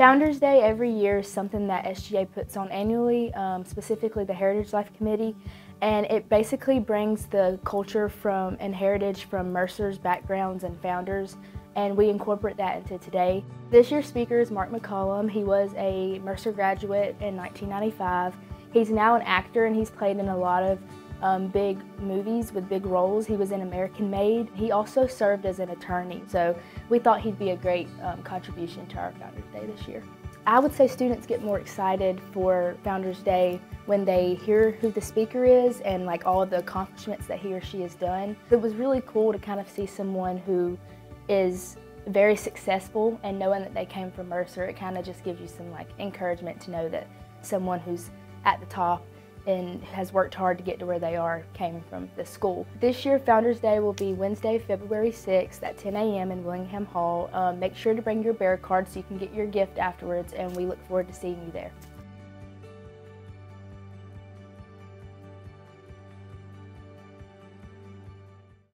Founders Day every year is something that SGA puts on annually, um, specifically the Heritage Life Committee, and it basically brings the culture from and heritage from Mercer's backgrounds and founders, and we incorporate that into today. This year's speaker is Mark McCollum. He was a Mercer graduate in 1995. He's now an actor and he's played in a lot of um, big movies with big roles. He was in American Made. He also served as an attorney, so we thought he'd be a great um, contribution to our Founders Day this year. I would say students get more excited for Founders Day when they hear who the speaker is and like all the accomplishments that he or she has done. It was really cool to kind of see someone who is very successful and knowing that they came from Mercer, it kind of just gives you some like encouragement to know that someone who's at the top and has worked hard to get to where they are came from the school. This year, Founders Day will be Wednesday, February 6th at 10 a.m. in Willingham Hall. Um, make sure to bring your bear card so you can get your gift afterwards, and we look forward to seeing you there.